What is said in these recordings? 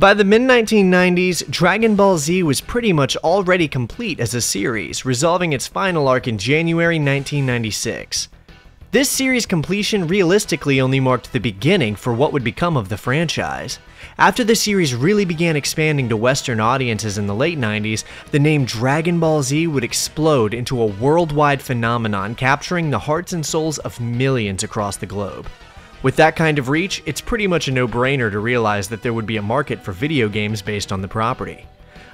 By the mid 1990s, Dragon Ball Z was pretty much already complete as a series, resolving its final arc in January 1996. This series completion realistically only marked the beginning for what would become of the franchise. After the series really began expanding to Western audiences in the late 90s, the name Dragon Ball Z would explode into a worldwide phenomenon capturing the hearts and souls of millions across the globe. With that kind of reach, it's pretty much a no brainer to realize that there would be a market for video games based on the property.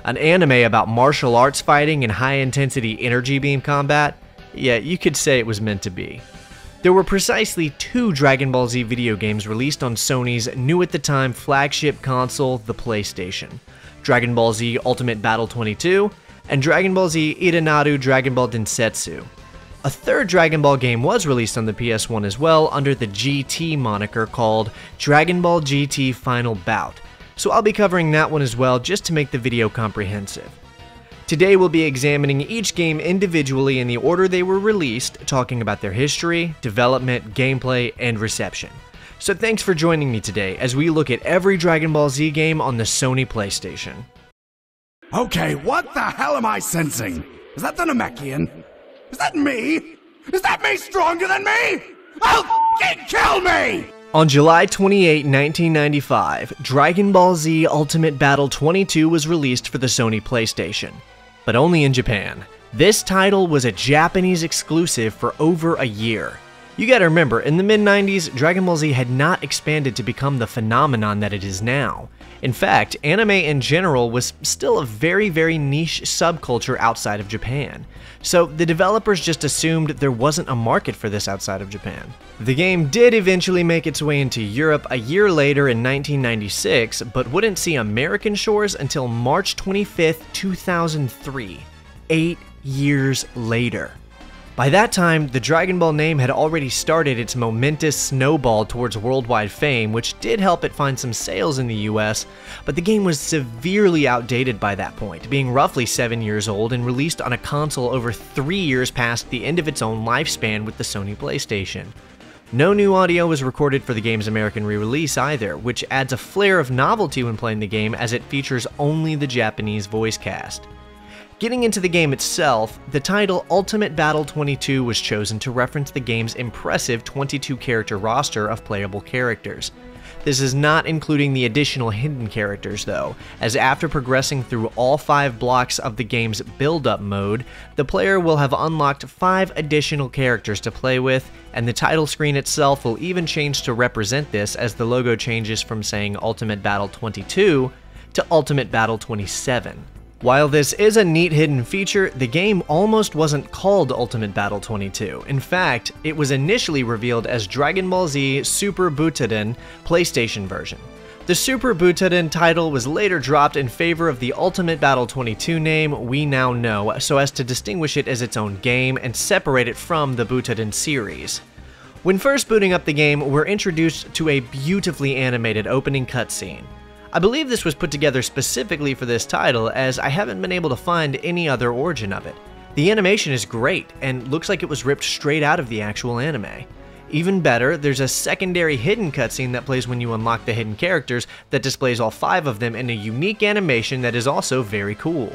An anime about martial arts fighting and high intensity energy beam combat? Yeah, you could say it was meant to be. There were precisely two Dragon Ball Z video games released on Sony's new at the time flagship console, the PlayStation Dragon Ball Z Ultimate Battle 22 and Dragon Ball Z Idainaru Dragon Ball Densetsu. A third Dragon Ball game was released on the PS1 as well under the GT moniker called Dragon Ball GT Final Bout, so I'll be covering that one as well just to make the video comprehensive. Today we'll be examining each game individually in the order they were released, talking about their history, development, gameplay, and reception. So thanks for joining me today as we look at every Dragon Ball Z game on the Sony PlayStation. Okay, what the hell am I sensing? Is that the Namekian? Is that me? Is that me stronger than me? I'll f***ing kill me! On July 28, 1995, Dragon Ball Z Ultimate Battle 22 was released for the Sony PlayStation but only in Japan. This title was a Japanese exclusive for over a year. You gotta remember, in the mid 90s, Dragon Ball Z had not expanded to become the phenomenon that it is now. In fact, anime in general was still a very, very niche subculture outside of Japan. So the developers just assumed there wasn't a market for this outside of Japan. The game did eventually make its way into Europe a year later in 1996, but wouldn't see American shores until March 25, 2003, eight years later. By that time, the Dragon Ball name had already started its momentous snowball towards worldwide fame, which did help it find some sales in the US, but the game was severely outdated by that point, being roughly 7 years old and released on a console over 3 years past the end of its own lifespan with the Sony PlayStation. No new audio was recorded for the game's American re-release either, which adds a flair of novelty when playing the game as it features only the Japanese voice cast. Getting into the game itself, the title Ultimate Battle 22 was chosen to reference the game's impressive 22 character roster of playable characters. This is not including the additional hidden characters though, as after progressing through all 5 blocks of the game's build-up mode, the player will have unlocked 5 additional characters to play with, and the title screen itself will even change to represent this as the logo changes from saying Ultimate Battle 22 to Ultimate Battle 27. While this is a neat hidden feature, the game almost wasn't called Ultimate Battle 22. In fact, it was initially revealed as Dragon Ball Z Super Butoden PlayStation version. The Super Butoden title was later dropped in favor of the Ultimate Battle 22 name we now know, so as to distinguish it as its own game and separate it from the Butoden series. When first booting up the game, we're introduced to a beautifully animated opening cutscene. I believe this was put together specifically for this title, as I haven't been able to find any other origin of it. The animation is great, and looks like it was ripped straight out of the actual anime. Even better, there's a secondary hidden cutscene that plays when you unlock the hidden characters that displays all five of them in a unique animation that is also very cool.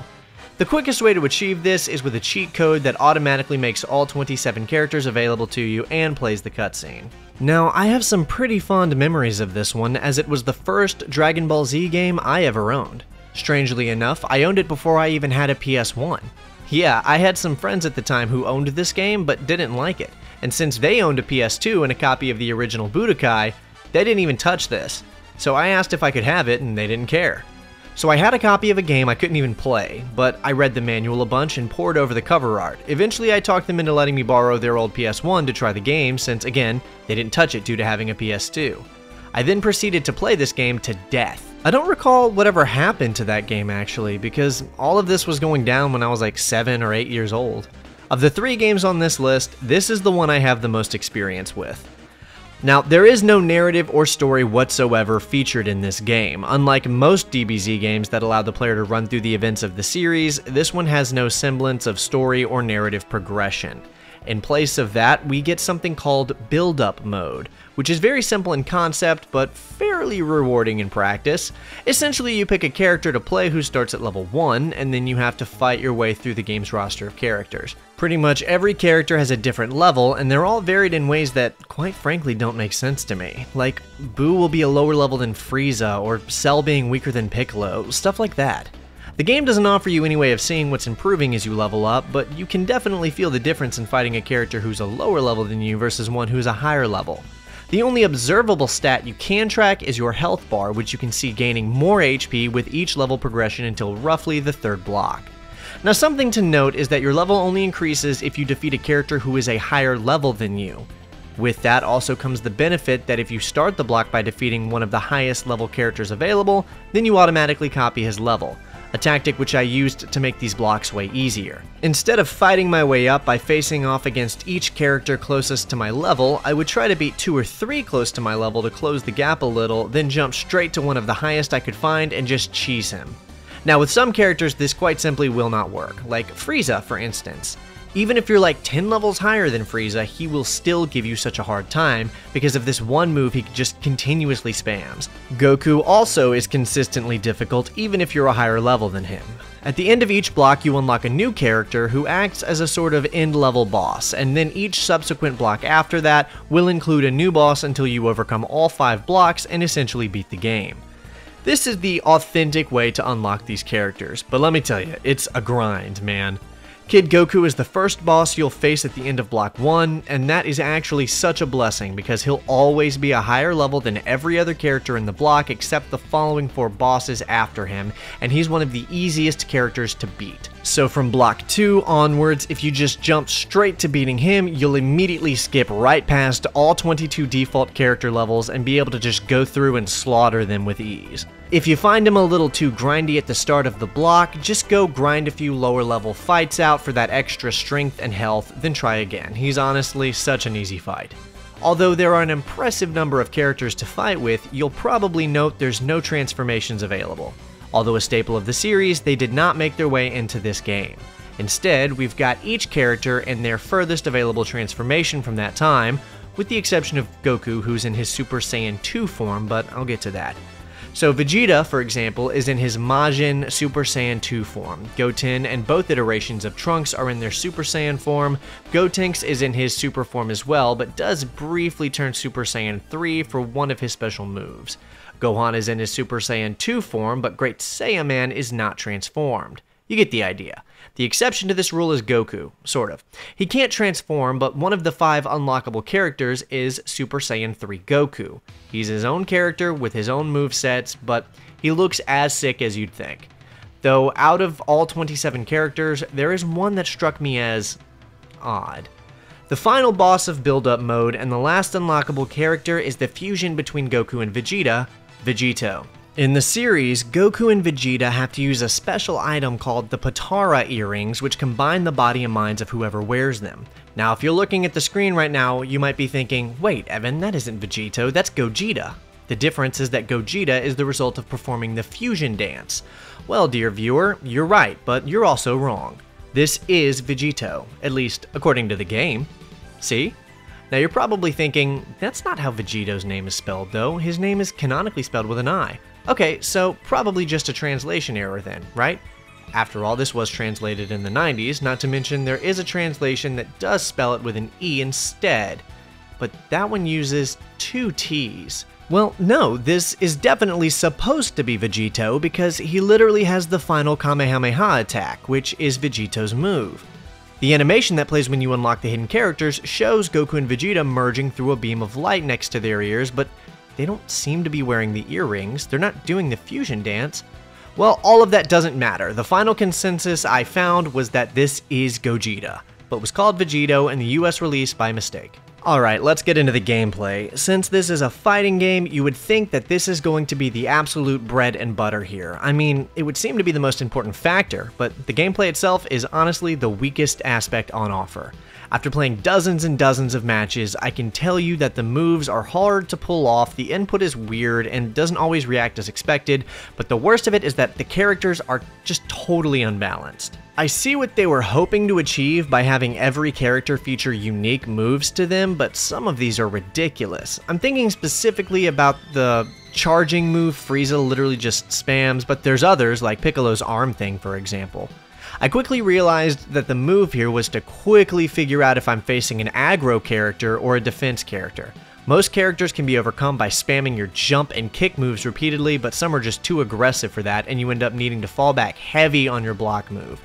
The quickest way to achieve this is with a cheat code that automatically makes all 27 characters available to you and plays the cutscene. Now, I have some pretty fond memories of this one as it was the first Dragon Ball Z game I ever owned. Strangely enough, I owned it before I even had a PS1. Yeah, I had some friends at the time who owned this game but didn't like it, and since they owned a PS2 and a copy of the original Budokai, they didn't even touch this. So I asked if I could have it and they didn't care. So I had a copy of a game I couldn't even play, but I read the manual a bunch and pored over the cover art. Eventually I talked them into letting me borrow their old PS1 to try the game since, again, they didn't touch it due to having a PS2. I then proceeded to play this game to death. I don't recall whatever happened to that game actually, because all of this was going down when I was like 7 or 8 years old. Of the three games on this list, this is the one I have the most experience with. Now, there is no narrative or story whatsoever featured in this game. Unlike most DBZ games that allow the player to run through the events of the series, this one has no semblance of story or narrative progression. In place of that, we get something called Build Up Mode, which is very simple in concept but fairly rewarding in practice. Essentially, you pick a character to play who starts at level 1, and then you have to fight your way through the game's roster of characters. Pretty much every character has a different level, and they're all varied in ways that, quite frankly, don't make sense to me. Like, Buu will be a lower level than Frieza, or Cell being weaker than Piccolo, stuff like that. The game doesn't offer you any way of seeing what's improving as you level up, but you can definitely feel the difference in fighting a character who's a lower level than you versus one who's a higher level. The only observable stat you can track is your health bar, which you can see gaining more HP with each level progression until roughly the third block. Now something to note is that your level only increases if you defeat a character who is a higher level than you. With that also comes the benefit that if you start the block by defeating one of the highest level characters available, then you automatically copy his level a tactic which I used to make these blocks way easier. Instead of fighting my way up by facing off against each character closest to my level, I would try to beat two or three close to my level to close the gap a little, then jump straight to one of the highest I could find and just cheese him. Now with some characters this quite simply will not work, like Frieza for instance. Even if you're like 10 levels higher than Frieza, he will still give you such a hard time because of this one move he just continuously spams. Goku also is consistently difficult even if you're a higher level than him. At the end of each block, you unlock a new character who acts as a sort of end level boss, and then each subsequent block after that will include a new boss until you overcome all 5 blocks and essentially beat the game. This is the authentic way to unlock these characters, but let me tell you, it's a grind, man. Kid Goku is the first boss you'll face at the end of Block 1, and that is actually such a blessing because he'll always be a higher level than every other character in the block except the following four bosses after him, and he's one of the easiest characters to beat. So from Block 2 onwards, if you just jump straight to beating him, you'll immediately skip right past all 22 default character levels and be able to just go through and slaughter them with ease. If you find him a little too grindy at the start of the block, just go grind a few lower level fights out for that extra strength and health, then try again. He's honestly such an easy fight. Although there are an impressive number of characters to fight with, you'll probably note there's no transformations available. Although a staple of the series, they did not make their way into this game. Instead, we've got each character and their furthest available transformation from that time, with the exception of Goku, who's in his Super Saiyan 2 form, but I'll get to that. So Vegeta, for example, is in his Majin Super Saiyan 2 form. Goten and both iterations of Trunks are in their Super Saiyan form. Gotenks is in his super form as well, but does briefly turn Super Saiyan 3 for one of his special moves. Gohan is in his Super Saiyan 2 form, but Great Saiyaman is not transformed. You get the idea. The exception to this rule is Goku, sort of. He can't transform, but one of the five unlockable characters is Super Saiyan 3 Goku. He's his own character with his own move sets, but he looks as sick as you'd think. Though out of all 27 characters, there is one that struck me as odd. The final boss of build-up mode and the last unlockable character is the fusion between Goku and Vegeta, Vegito. In the series, Goku and Vegeta have to use a special item called the Potara earrings, which combine the body and minds of whoever wears them. Now, if you're looking at the screen right now, you might be thinking, wait, Evan, that isn't Vegito, that's Gogeta. The difference is that Gogeta is the result of performing the fusion dance. Well, dear viewer, you're right, but you're also wrong. This is Vegito, at least according to the game. See? Now you're probably thinking, that's not how Vegito's name is spelled though, his name is canonically spelled with an I. Okay, so probably just a translation error then, right? After all, this was translated in the 90s, not to mention there is a translation that does spell it with an E instead, but that one uses two T's. Well, no, this is definitely supposed to be Vegito because he literally has the final Kamehameha attack, which is Vegito's move. The animation that plays when you unlock the hidden characters shows Goku and Vegeta merging through a beam of light next to their ears, but they don't seem to be wearing the earrings, they're not doing the fusion dance. Well, all of that doesn't matter. The final consensus I found was that this is Gogeta, but was called Vegito in the US release by mistake. Alright, let's get into the gameplay. Since this is a fighting game, you would think that this is going to be the absolute bread and butter here. I mean, it would seem to be the most important factor, but the gameplay itself is honestly the weakest aspect on offer. After playing dozens and dozens of matches, I can tell you that the moves are hard to pull off, the input is weird, and doesn't always react as expected, but the worst of it is that the characters are just totally unbalanced. I see what they were hoping to achieve by having every character feature unique moves to them, but some of these are ridiculous. I'm thinking specifically about the charging move Frieza literally just spams, but there's others, like Piccolo's arm thing, for example. I quickly realized that the move here was to quickly figure out if I'm facing an aggro character or a defense character. Most characters can be overcome by spamming your jump and kick moves repeatedly, but some are just too aggressive for that, and you end up needing to fall back heavy on your block move.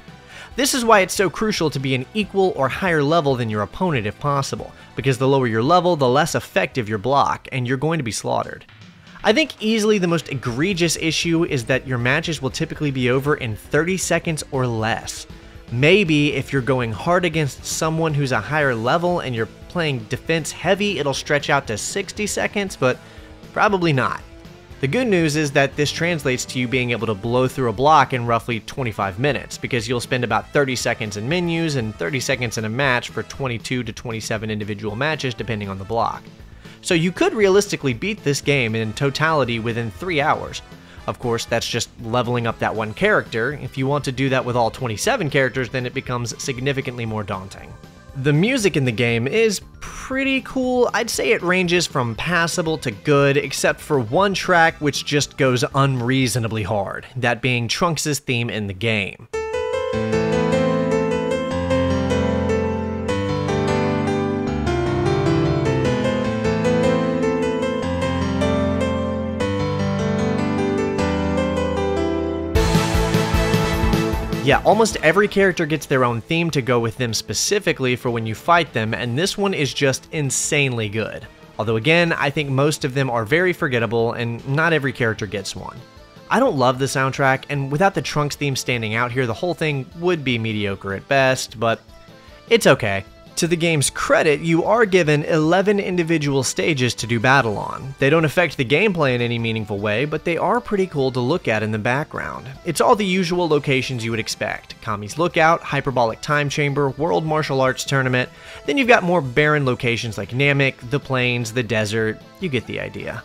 This is why it's so crucial to be an equal or higher level than your opponent if possible, because the lower your level, the less effective your block, and you're going to be slaughtered. I think easily the most egregious issue is that your matches will typically be over in 30 seconds or less. Maybe if you're going hard against someone who's a higher level and you're playing defense heavy, it'll stretch out to 60 seconds, but probably not. The good news is that this translates to you being able to blow through a block in roughly 25 minutes, because you'll spend about 30 seconds in menus and 30 seconds in a match for 22 to 27 individual matches depending on the block. So you could realistically beat this game in totality within 3 hours. Of course, that's just leveling up that one character. If you want to do that with all 27 characters, then it becomes significantly more daunting. The music in the game is pretty cool. I'd say it ranges from passable to good, except for one track which just goes unreasonably hard, that being Trunks' theme in the game. Yeah, almost every character gets their own theme to go with them specifically for when you fight them, and this one is just insanely good. Although again, I think most of them are very forgettable, and not every character gets one. I don't love the soundtrack, and without the Trunks theme standing out here, the whole thing would be mediocre at best, but it's okay. To the game's credit, you are given 11 individual stages to do battle on. They don't affect the gameplay in any meaningful way, but they are pretty cool to look at in the background. It's all the usual locations you would expect. Kami's Lookout, Hyperbolic Time Chamber, World Martial Arts Tournament, then you've got more barren locations like Namek, the plains, the desert, you get the idea.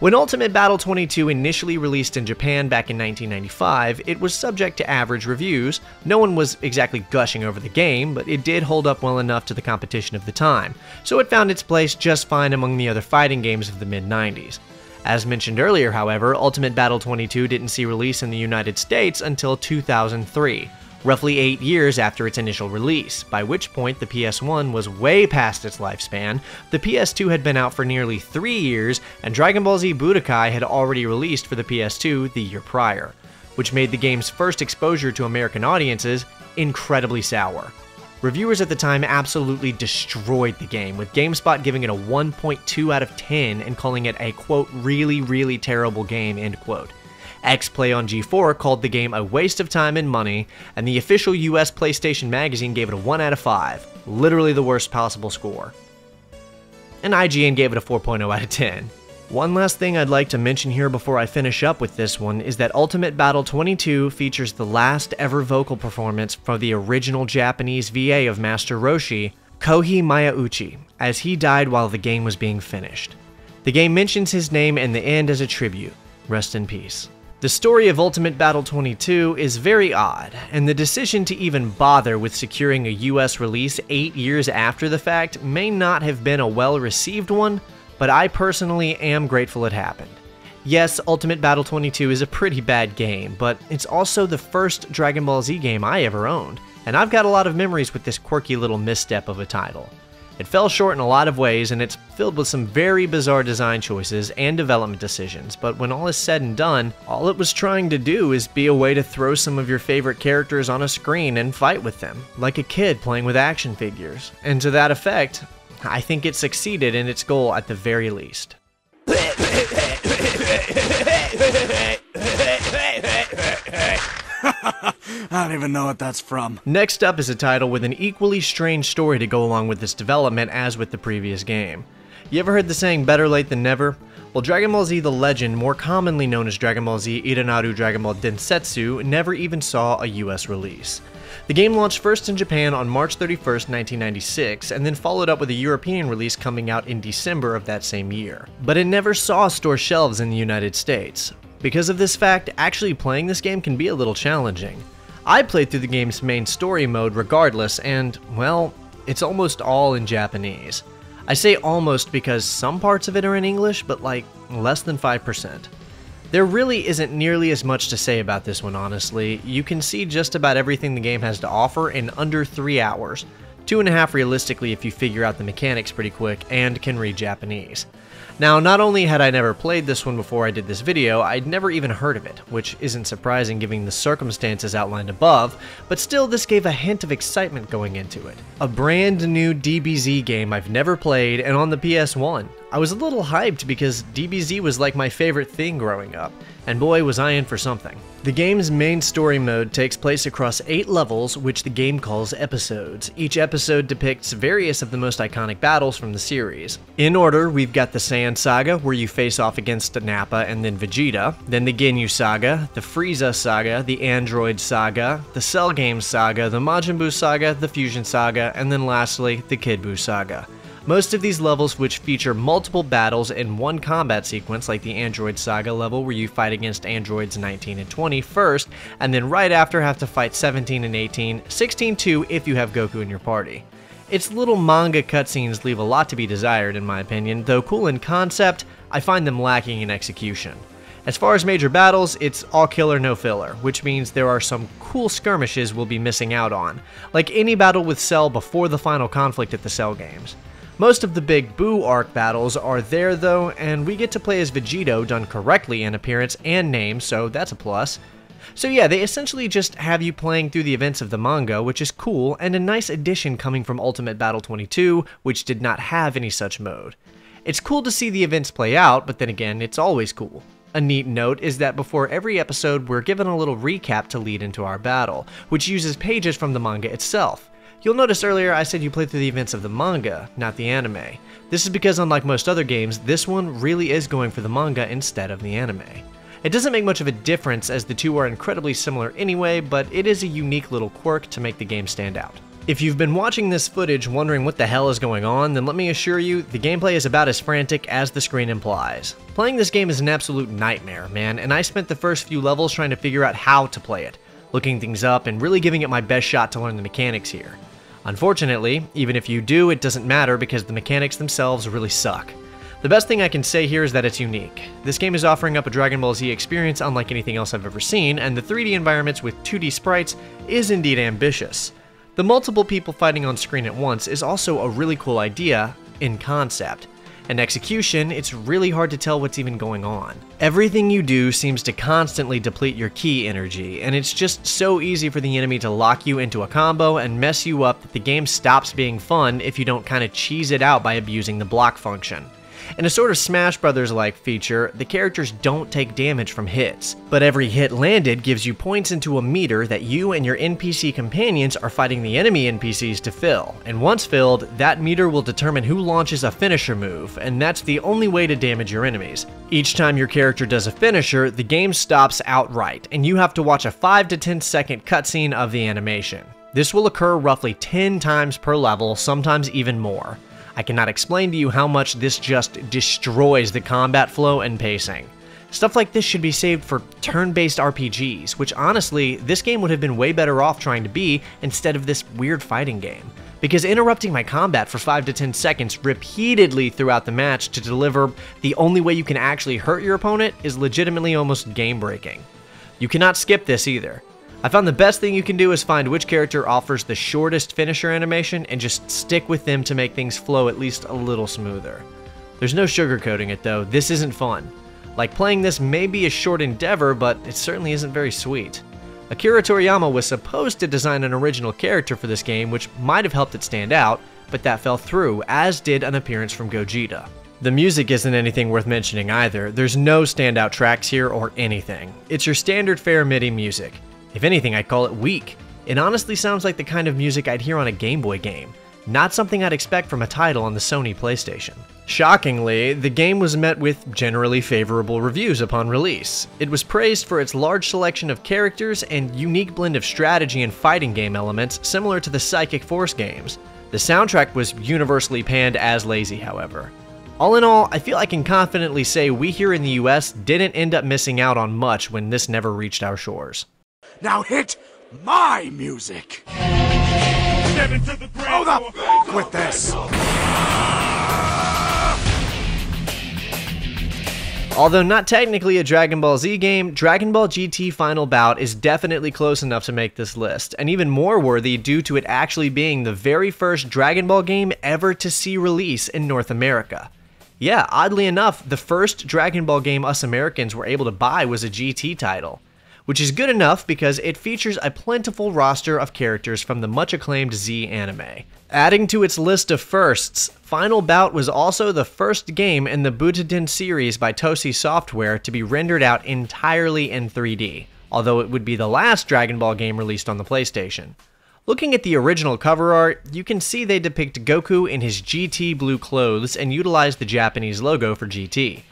When Ultimate Battle 22 initially released in Japan back in 1995, it was subject to average reviews. No one was exactly gushing over the game, but it did hold up well enough to the competition of the time, so it found its place just fine among the other fighting games of the mid 90s. As mentioned earlier, however, Ultimate Battle 22 didn't see release in the United States until 2003, roughly 8 years after its initial release, by which point the PS1 was way past its lifespan, the PS2 had been out for nearly 3 years, and Dragon Ball Z Budokai had already released for the PS2 the year prior, which made the game's first exposure to American audiences incredibly sour. Reviewers at the time absolutely destroyed the game, with GameSpot giving it a 1.2 out of 10 and calling it a quote, really, really terrible game, end quote. X-Play on G4 called the game a waste of time and money, and the official US PlayStation magazine gave it a 1 out of 5, literally the worst possible score. And IGN gave it a 4.0 out of 10. One last thing I'd like to mention here before I finish up with this one is that Ultimate Battle 22 features the last ever vocal performance for the original Japanese VA of Master Roshi, Kohei Miyauchi, as he died while the game was being finished. The game mentions his name in the end as a tribute. Rest in peace. The story of Ultimate Battle 22 is very odd, and the decision to even bother with securing a US release 8 years after the fact may not have been a well received one, but I personally am grateful it happened. Yes, Ultimate Battle 22 is a pretty bad game, but it's also the first Dragon Ball Z game I ever owned, and I've got a lot of memories with this quirky little misstep of a title. It fell short in a lot of ways, and it's filled with some very bizarre design choices and development decisions, but when all is said and done, all it was trying to do is be a way to throw some of your favorite characters on a screen and fight with them, like a kid playing with action figures. And to that effect, I think it succeeded in its goal at the very least. I don't even know what that's from. Next up is a title with an equally strange story to go along with this development as with the previous game. You ever heard the saying better late than never? Well, Dragon Ball Z The Legend, more commonly known as Dragon Ball Z Idainaru Dragon Ball Densetsu, never even saw a US release. The game launched first in Japan on March 31st, 1996, and then followed up with a European release coming out in December of that same year. But it never saw store shelves in the United States. Because of this fact, actually playing this game can be a little challenging. I played through the game's main story mode regardless, and, well, it's almost all in Japanese. I say almost because some parts of it are in English, but like less than 5%. There really isn't nearly as much to say about this one, honestly. You can see just about everything the game has to offer in under 3 hours. Two and a half realistically if you figure out the mechanics pretty quick and can read Japanese. Now, not only had I never played this one before I did this video, I'd never even heard of it, which isn't surprising given the circumstances outlined above, but still this gave a hint of excitement going into it. A brand new DBZ game I've never played and on the PS1. I was a little hyped because DBZ was like my favorite thing growing up, and boy was I in for something. The game's main story mode takes place across 8 levels, which the game calls episodes. Each episode depicts various of the most iconic battles from the series. In order, we've got the Saiyan Saga, where you face off against Nappa and then Vegeta, then the Ginyu Saga, the Frieza Saga, the Android Saga, the Cell Game Saga, the Majin Buu Saga, the Fusion Saga, and then lastly, the Kid Buu Saga. Most of these levels which feature multiple battles in one combat sequence like the Android Saga level where you fight against androids 19 and 20 first, and then right after have to fight 17 and 18, 16 too if you have Goku in your party. Its little manga cutscenes leave a lot to be desired in my opinion, though cool in concept, I find them lacking in execution. As far as major battles, it's all killer no filler, which means there are some cool skirmishes we'll be missing out on, like any battle with Cell before the final conflict at the Cell games. Most of the big Buu arc battles are there though, and we get to play as Vegito done correctly in appearance and name, so that's a plus. So yeah, they essentially just have you playing through the events of the manga, which is cool, and a nice addition coming from Ultimate Battle 22, which did not have any such mode. It's cool to see the events play out, but then again, it's always cool. A neat note is that before every episode, we're given a little recap to lead into our battle, which uses pages from the manga itself. You'll notice earlier I said you played through the events of the manga, not the anime. This is because unlike most other games, this one really is going for the manga instead of the anime. It doesn't make much of a difference as the two are incredibly similar anyway, but it is a unique little quirk to make the game stand out. If you've been watching this footage wondering what the hell is going on, then let me assure you, the gameplay is about as frantic as the screen implies. Playing this game is an absolute nightmare, man, and I spent the first few levels trying to figure out how to play it, looking things up and really giving it my best shot to learn the mechanics here. Unfortunately, even if you do, it doesn't matter because the mechanics themselves really suck. The best thing I can say here is that it's unique. This game is offering up a Dragon Ball Z experience unlike anything else I've ever seen, and the 3D environments with 2D sprites is indeed ambitious. The multiple people fighting on screen at once is also a really cool idea in concept. In execution, it's really hard to tell what's even going on. Everything you do seems to constantly deplete your ki energy, and it's just so easy for the enemy to lock you into a combo and mess you up that the game stops being fun if you don't kinda cheese it out by abusing the block function. In a sort of Smash Brothers like feature, the characters don't take damage from hits, but every hit landed gives you points into a meter that you and your NPC companions are fighting the enemy NPCs to fill, and once filled, that meter will determine who launches a finisher move, and that's the only way to damage your enemies. Each time your character does a finisher, the game stops outright, and you have to watch a 5 to 10 second cutscene of the animation. This will occur roughly 10 times per level, sometimes even more. I cannot explain to you how much this just destroys the combat flow and pacing. Stuff like this should be saved for turn-based RPGs, which honestly, this game would have been way better off trying to be instead of this weird fighting game. Because interrupting my combat for 5 to 10 seconds repeatedly throughout the match to deliver the only way you can actually hurt your opponent is legitimately almost game-breaking. You cannot skip this either. I found the best thing you can do is find which character offers the shortest finisher animation and just stick with them to make things flow at least a little smoother. There's no sugarcoating it though, this isn't fun. Like playing this may be a short endeavor, but it certainly isn't very sweet. Akira Toriyama was supposed to design an original character for this game which might have helped it stand out, but that fell through, as did an appearance from Gogeta. The music isn't anything worth mentioning either, there's no standout tracks here or anything. It's your standard fair MIDI music. If anything, I'd call it weak. It honestly sounds like the kind of music I'd hear on a Game Boy game, not something I'd expect from a title on the Sony PlayStation. Shockingly, the game was met with generally favorable reviews upon release. It was praised for its large selection of characters and unique blend of strategy and fighting game elements similar to the Psychic Force games. The soundtrack was universally panned as lazy, however. All in all, I feel I can confidently say we here in the US didn't end up missing out on much when this never reached our shores. Now hit my music. Oh, the f with this. Although not technically a Dragon Ball Z game, Dragon Ball GT Final Bout is definitely close enough to make this list, and even more worthy due to it actually being the very first Dragon Ball game ever to see release in North America. Yeah, oddly enough, the first Dragon Ball game us Americans were able to buy was a GT title, which is good enough because it features a plentiful roster of characters from the much acclaimed Z anime. Adding to its list of firsts, Final Bout was also the first game in the Butoden series by Toei Software to be rendered out entirely in 3D, although it would be the last Dragon Ball game released on the PlayStation. Looking at the original cover art, you can see they depict Goku in his GT blue clothes and utilize the Japanese logo for GT.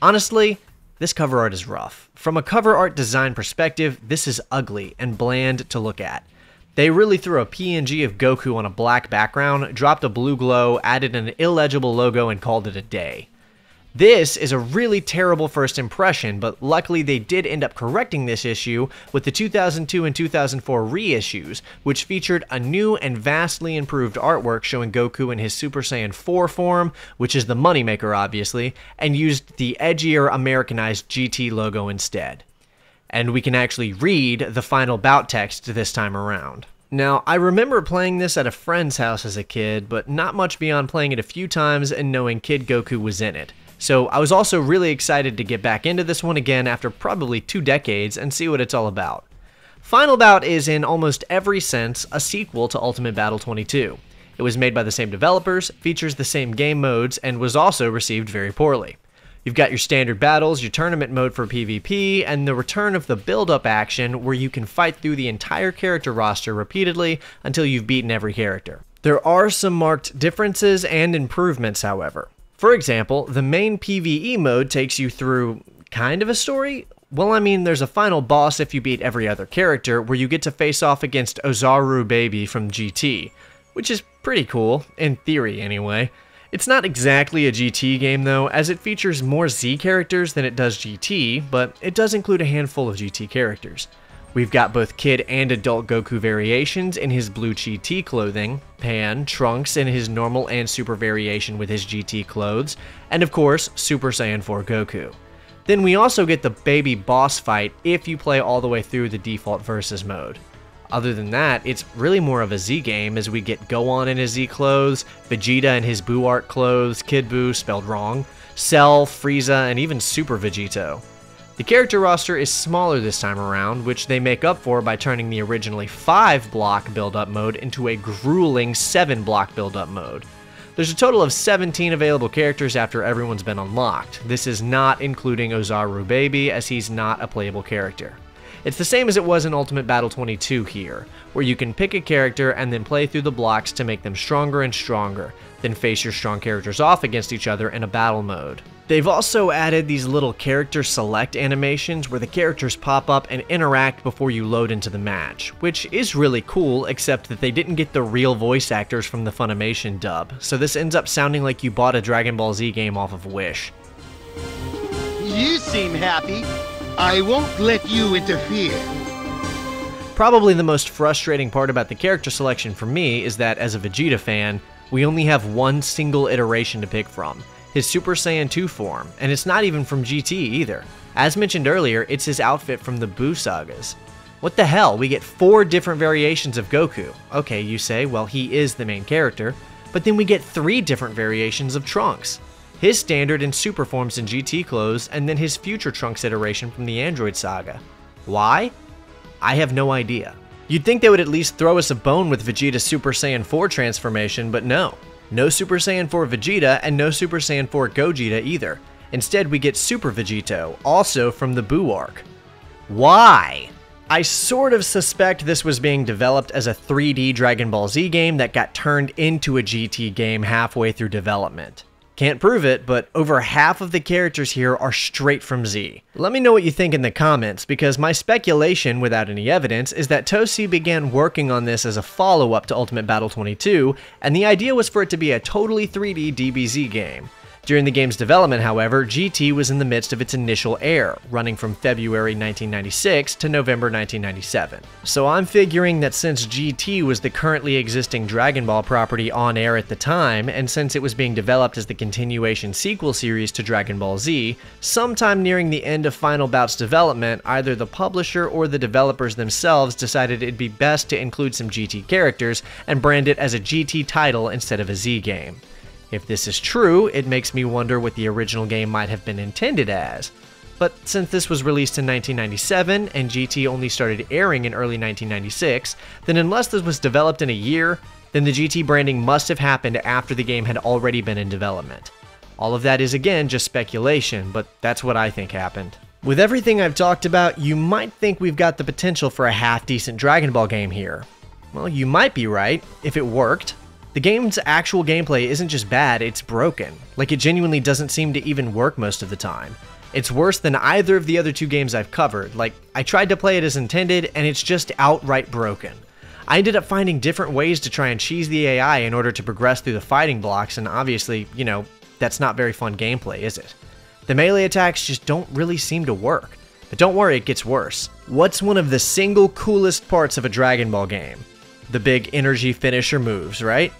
Honestly, this cover art is rough. From a cover art design perspective, this is ugly and bland to look at. They really threw a PNG of Goku on a black background, dropped a blue glow, added an illegible logo, and called it a day. This is a really terrible first impression, but luckily they did end up correcting this issue with the 2002 and 2004 reissues, which featured a new and vastly improved artwork showing Goku in his Super Saiyan 4 form, which is the moneymaker obviously, and used the edgier Americanized GT logo instead and we can actually read the final bout text this time around. Now, I remember playing this at a friend's house as a kid, but not much beyond playing it a few times and knowing Kid Goku was in it. So I was also really excited to get back into this one again after probably two decades and see what it's all about. Final Bout is, in almost every sense, a sequel to Ultimate Battle 22. It was made by the same developers, features the same game modes, and was also received very poorly. You've got your standard battles, your tournament mode for PvP, and the return of the build-up action where you can fight through the entire character roster repeatedly until you've beaten every character. There are some marked differences and improvements, however. For example, the main PvE mode takes you through kind of a story. Well, I mean, there's a final boss if you beat every other character, where you get to face off against Ozaru Baby from GT, which is pretty cool, in theory anyway. It's not exactly a GT game though, as it features more Z characters than it does GT, but it does include a handful of GT characters. We've got both kid and adult Goku variations in his blue GT clothing, Pan, Trunks in his normal and super variation with his GT clothes, and of course, Super Saiyan 4 Goku. Then we also get the baby boss fight if you play all the way through the default versus mode. Other than that, it's really more of a Z game as we get Gohan in his Z clothes, Vegeta in his Buu art clothes, Kid Buu spelled wrong, Cell, Frieza, and even Super Vegito. The character roster is smaller this time around, which they make up for by turning the originally 5 block build-up mode into a grueling 7 block build-up mode. There's a total of 17 available characters after everyone's been unlocked. This is not including Ozaru Baby, as he's not a playable character. It's the same as it was in Ultimate Battle 22 here, where you can pick a character and then play through the blocks to make them stronger and stronger, then face your strong characters off against each other in a battle mode. They've also added these little character select animations where the characters pop up and interact before you load into the match, which is really cool except that they didn't get the real voice actors from the Funimation dub, so this ends up sounding like you bought a Dragon Ball Z game off of Wish. You seem happy. I won't let you interfere. Probably the most frustrating part about the character selection for me is that, as a Vegeta fan, we only have one single iteration to pick from his Super Saiyan 2 form, and it's not even from GT either. As mentioned earlier, it's his outfit from the Buu sagas. What the hell? We get four different variations of Goku. Okay, you say, well, he is the main character, but then we get three different variations of Trunks his standard and super forms in GT clothes, and then his future Trunks iteration from the Android saga. Why? I have no idea. You'd think they would at least throw us a bone with Vegeta's Super Saiyan 4 transformation, but no. No Super Saiyan 4 Vegeta and no Super Saiyan 4 Gogeta either. Instead, we get Super Vegito, also from the Buu arc. Why? I sort of suspect this was being developed as a 3D Dragon Ball Z game that got turned into a GT game halfway through development. Can't prove it, but over half of the characters here are straight from Z. Let me know what you think in the comments, because my speculation, without any evidence, is that Toei began working on this as a follow-up to Ultimate Battle 22, and the idea was for it to be a totally 3D DBZ game. During the game's development, however, GT was in the midst of its initial air, running from February 1996 to November 1997. So I'm figuring that since GT was the currently existing Dragon Ball property on air at the time, and since it was being developed as the continuation sequel series to Dragon Ball Z, sometime nearing the end of Final Bout's development, either the publisher or the developers themselves decided it'd be best to include some GT characters and brand it as a GT title instead of a Z game. If this is true, it makes me wonder what the original game might have been intended as. But since this was released in 1997 and GT only started airing in early 1996, then unless this was developed in a year, then the GT branding must have happened after the game had already been in development. All of that is again just speculation, but that's what I think happened. With everything I've talked about, you might think we've got the potential for a half decent Dragon Ball game here. Well, you might be right, if it worked. The game's actual gameplay isn't just bad, it's broken. Like, it genuinely doesn't seem to even work most of the time. It's worse than either of the other two games I've covered. Like, I tried to play it as intended, and it's just outright broken. I ended up finding different ways to try and cheese the AI in order to progress through the fighting blocks, and obviously, you know, that's not very fun gameplay, is it? The melee attacks just don't really seem to work. But don't worry, it gets worse. What's one of the single coolest parts of a Dragon Ball game? The big energy finisher moves, right?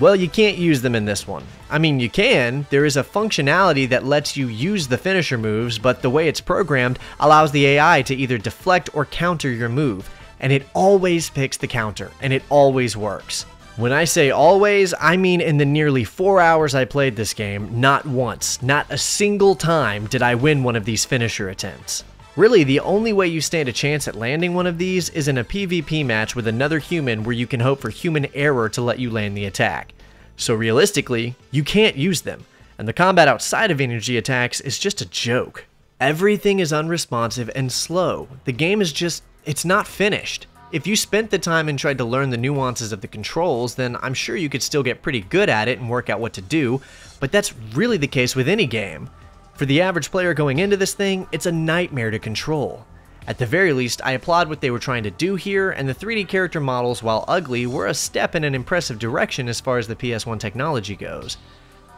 Well, you can't use them in this one. I mean, you can. There is a functionality that lets you use the finisher moves, but the way it's programmed allows the AI to either deflect or counter your move, and it always picks the counter, and it always works. When I say always, I mean in the nearly four hours I played this game, not once, not a single time did I win one of these finisher attempts. Really, the only way you stand a chance at landing one of these is in a PvP match with another human where you can hope for human error to let you land the attack. So realistically, you can't use them, and the combat outside of energy attacks is just a joke. Everything is unresponsive and slow. The game is just, it's not finished. If you spent the time and tried to learn the nuances of the controls, then I'm sure you could still get pretty good at it and work out what to do, but that's really the case with any game. For the average player going into this thing, it's a nightmare to control. At the very least, I applaud what they were trying to do here, and the 3D character models, while ugly, were a step in an impressive direction as far as the PS1 technology goes.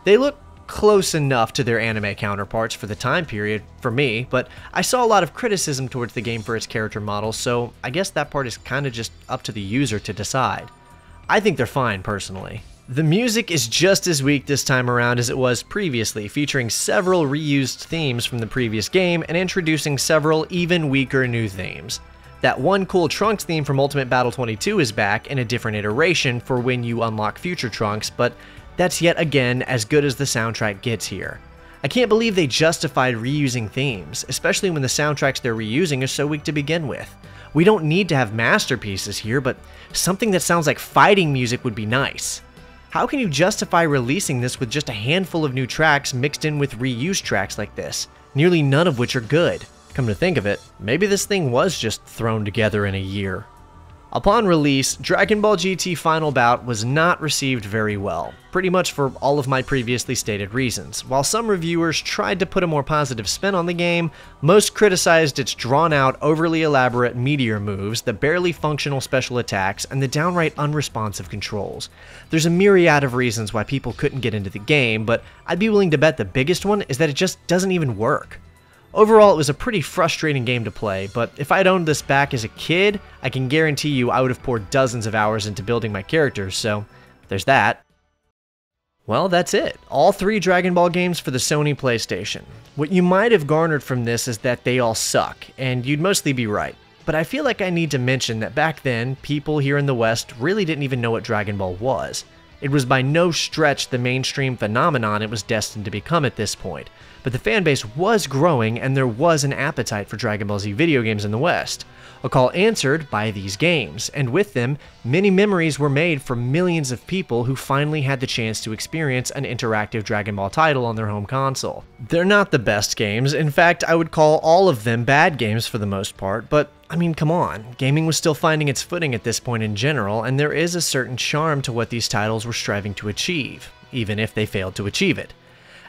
They look close enough to their anime counterparts for the time period, for me, but I saw a lot of criticism towards the game for its character models, so I guess that part is kinda just up to the user to decide. I think they're fine, personally. The music is just as weak this time around as it was previously, featuring several reused themes from the previous game and introducing several even weaker new themes. That one cool Trunks theme from Ultimate Battle 22 is back in a different iteration for when you unlock future Trunks, but that's yet again as good as the soundtrack gets here. I can't believe they justified reusing themes, especially when the soundtracks they're reusing are so weak to begin with. We don't need to have masterpieces here, but something that sounds like fighting music would be nice. How can you justify releasing this with just a handful of new tracks mixed in with reused tracks like this, nearly none of which are good? Come to think of it, maybe this thing was just thrown together in a year. Upon release, Dragon Ball GT Final Bout was not received very well, pretty much for all of my previously stated reasons. While some reviewers tried to put a more positive spin on the game, most criticized its drawn out, overly elaborate meteor moves, the barely functional special attacks, and the downright unresponsive controls. There's a myriad of reasons why people couldn't get into the game, but I'd be willing to bet the biggest one is that it just doesn't even work. Overall, it was a pretty frustrating game to play, but if I'd owned this back as a kid, I can guarantee you I would have poured dozens of hours into building my characters, so there's that. Well, that's it. All three Dragon Ball games for the Sony PlayStation. What you might have garnered from this is that they all suck, and you'd mostly be right. But I feel like I need to mention that back then, people here in the West really didn't even know what Dragon Ball was. It was by no stretch the mainstream phenomenon it was destined to become at this point, but the fanbase was growing and there was an appetite for Dragon Ball Z video games in the West. A call answered by these games, and with them, many memories were made for millions of people who finally had the chance to experience an interactive Dragon Ball title on their home console. They're not the best games, in fact, I would call all of them bad games for the most part, but I mean, come on. Gaming was still finding its footing at this point in general, and there is a certain charm to what these titles were striving to achieve, even if they failed to achieve it.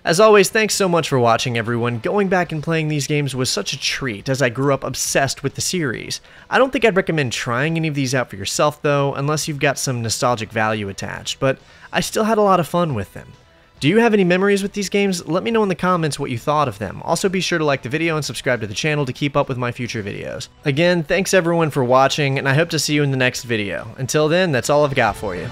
As always, thanks so much for watching, everyone. Going back and playing these games was such a treat, as I grew up obsessed with the series. I don't think I'd recommend trying any of these out for yourself, though, unless you've got some nostalgic value attached, but I still had a lot of fun with them. Do you have any memories with these games? Let me know in the comments what you thought of them. Also be sure to like the video and subscribe to the channel to keep up with my future videos. Again, thanks everyone for watching, and I hope to see you in the next video. Until then, that's all I've got for you.